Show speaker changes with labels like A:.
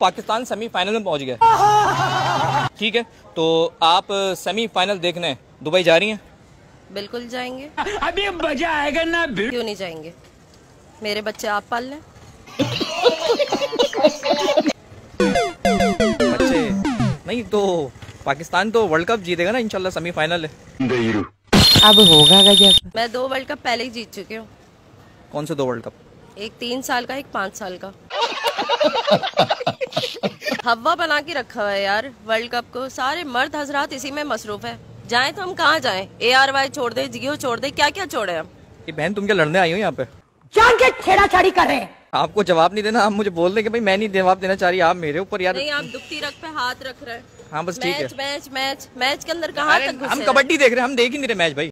A: Pakistan semifinal में पहुँच गया ठीक है तो आप सेमीफाइनल देखने दुबई जा रही हैं?
B: बिल्कुल जाएँगे।
C: अभी मज़ा आएगा ना
B: क्यों नहीं जाएँगे? मेरे बच्चे आप पाल लें।
A: बच्चे नहीं तो पाकिस्तान तो वर्ल्ड कप जीतेगा ना इंशाल्लाह सेमीफाइनल है।
D: अब होगा गजब
B: मैं दो वर्ल्ड कप पहले ही जीत चुकी हूँ।
A: कौन से दो वर्ल्ड कप?
B: एक तीन साल का एक पाँच साल का। हवा बना के रखा हुआ है यार वर्ल्ड कप को। सारे मर्द हजरात इसी में मसरूफ है। जाए तो हम कहाँ जाए? ए आर वाई छोड़ दे जियो छोड़ दे क्या क्या छोड़े हम
A: ये बहन तुम क्या लड़ने आई हो यहाँ पे?
D: जान के छेड़ाछाड़ी कर रहे हैं।
A: आपको जवाब नहीं देना आप मुझे बोल रहे कि भाई मैं नहीं जवाब देना चाह रही आप मेरे ऊपर यार
B: नहीं आप दुखती रख पे हाथ रख रहे हैं।
A: हाँ बस ठीक है।
B: मैच मैच मैच मैच के अंदर कहाँ तक
A: हम कबड्डी देख रहे हैं हम देख ही नहीं रहे मैच भाई।